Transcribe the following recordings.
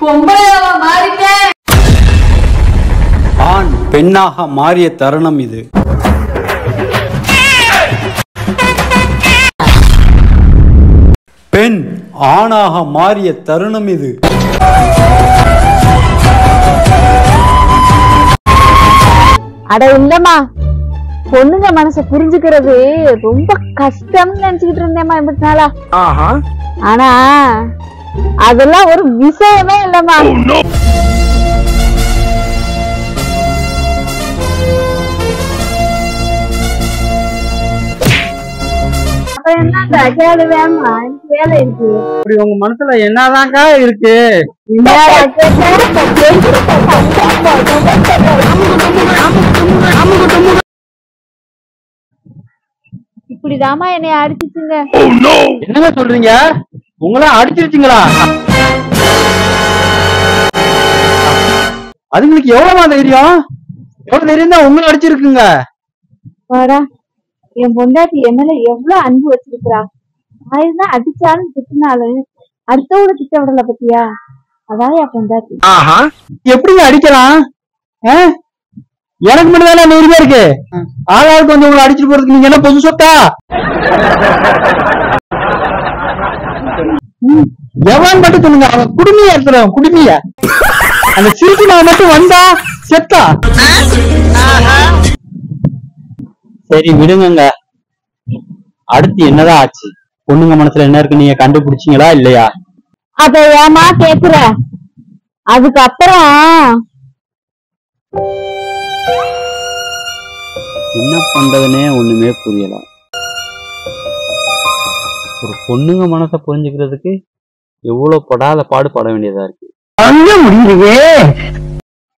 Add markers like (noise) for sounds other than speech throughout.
பொம்பளையாவா மாறிட்டேன் ஆண் பெண்ணாக மாறிய தருணம் இது. பெண் ஆணாக மாறிய தருணம் இது. அட இல்லம்மா பொண்ணுங்க மனச புரிஞ்சுக்கிறது ரொம்ப கஷ்டம்னு நினைச்சுக்கிட்டு இருந்தேம்மா இப்படி நாளா. ஆனா அதெல்லாம் ஒரு விஷயமே இல்லம்மா. இப்படி உங்க மனசுல என்னதான்க்கா இருக்கு? என்னடா இப்படிதாம்மா என்னைய அடிச்சுச்சுங்க. என்னங்க சொல்றீங்க? உங்கள அடிச்சிருச்சுங்களா? அதுங்களுக்கு எவ்வளவுமா தைரியம்? எவ்வளவு தைரியம் தான் உங்களை அடிச்சிருக்குங்க? வாடா என் பொண்டாட்டி என் மேல எவ்வளவு அன்பு வச்சிருக்கிறா. ஆயிரம் அடிச்சாலும் திட்டினாலும் அடுத்தவோட திட்ட விடல பத்தியா? அதான் என் பொண்டாட்டி எப்படிங்க அடிக்கலாம்? எனக்கு மட்டும் தானே உரிமை இருக்கு? ஆளாளுக்கு வந்து உங்களை அடிச்சிட்டு போறதுக்கு நீங்க என்ன பொது சொத்தா? எவன் மட்டும் சொல்லுங்க அவன் குடுமையா இருக்கிறவன் குடுமைய? அந்த நான் மட்டும் வந்தா செத்தா? சரி விடுங்கங்க. அடுத்து என்னதான் ஆச்சு? பொண்ணுங்க மனசுல என்ன இருக்கு நீங்க கண்டுபிடிச்சீங்களா இல்லையா? அத ஏமா கேக்குற? அதுக்கப்புறம் என்ன பண்றதுனே ஒண்ணுமே புரியல. ஒரு பொண்ணுங்க மனசை புரிஞ்சுக்கிறதுக்கு எவ்வளவு படாத பாடுபட வேண்டியதா இருக்கு.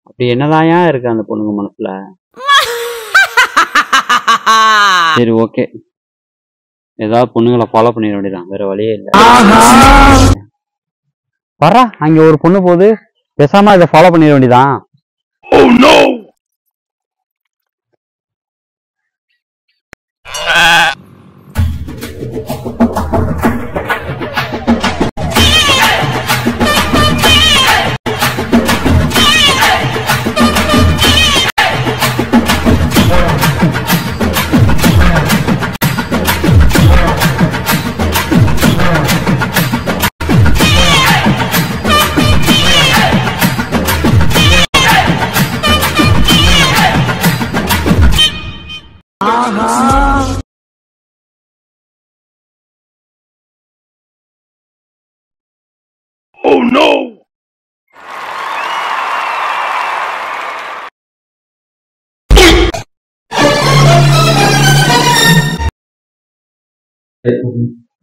அப்படி என்னதாயா இருக்கு அந்த பொண்ணுங்க மனசுல? (laughs) சரி ஓகே. ஏதாவது பொண்ணுங்களை ஃபாலோ பண்ணிட வேண்டியதான் வேற வழியே இல்லை. வர்றா அங்க ஒரு பொண்ணு போகுது. பேசாம இதை ஃபாலோ பண்ணிட வேண்டியதான் Ah!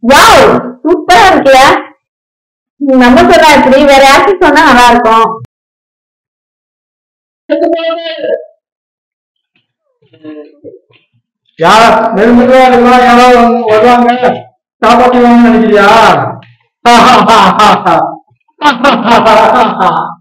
வாவ் சூப்பரா இருக்குல்ல நம்ம சொல்றா இப்படி வேற யாருக்கும் சொன்னா நல்லா இருக்கும்? யார நெருங்குதா இருக்கலாம் யாராவது வருவாங்க. சாப்பாட்டு நினைக்கிறியா? (laughs) 哈哈哈哈哈哈